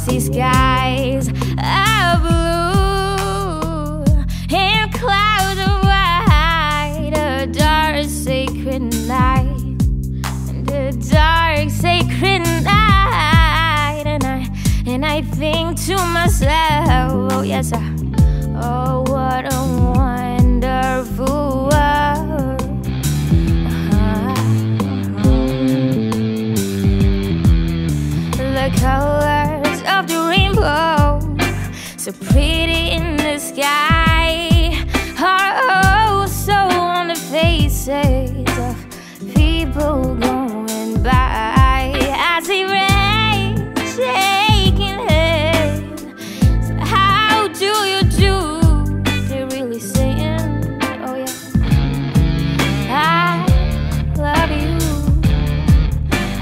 See skies of blue. And clouds of white, a dark sacred night, and a dark sacred night, and I and I think to myself, oh yes, I, oh what a wonderful colors of the rainbow, so pretty in the sky, are also on the faces of people going by. I see rain shaking hands. So how do you do? They're really saying, oh yeah, I love you.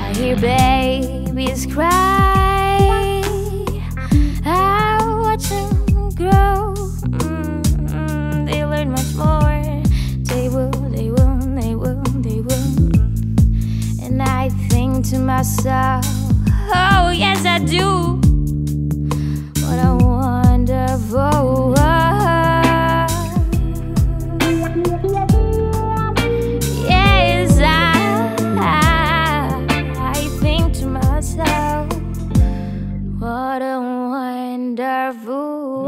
I hear babies cry. Myself, oh yes I do. What a wonderful world. Yes, I, I think to myself, what a wonderful